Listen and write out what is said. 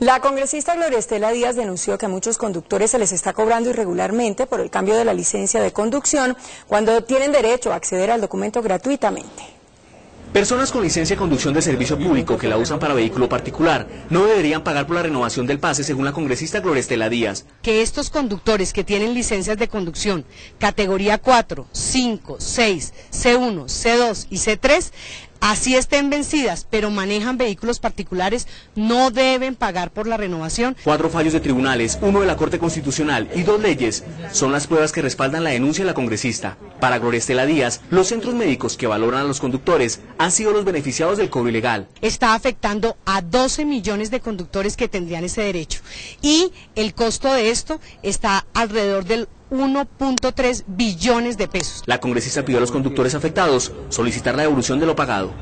La congresista Gloria Estela Díaz denunció que a muchos conductores se les está cobrando irregularmente por el cambio de la licencia de conducción cuando tienen derecho a acceder al documento gratuitamente. Personas con licencia de conducción de servicio público que la usan para vehículo particular no deberían pagar por la renovación del pase según la congresista Gloria Estela Díaz. Que estos conductores que tienen licencias de conducción categoría 4, 5, 6, C1, C2 y C3 así estén vencidas, pero manejan vehículos particulares, no deben pagar por la renovación. Cuatro fallos de tribunales, uno de la Corte Constitucional y dos leyes son las pruebas que respaldan la denuncia de la congresista. Para Gloria Estela Díaz, los centros médicos que valoran a los conductores han sido los beneficiados del cobro ilegal. Está afectando a 12 millones de conductores que tendrían ese derecho y el costo de esto está alrededor del 1.3 billones de pesos. La congresista pidió a los conductores afectados solicitar la devolución de lo pagado.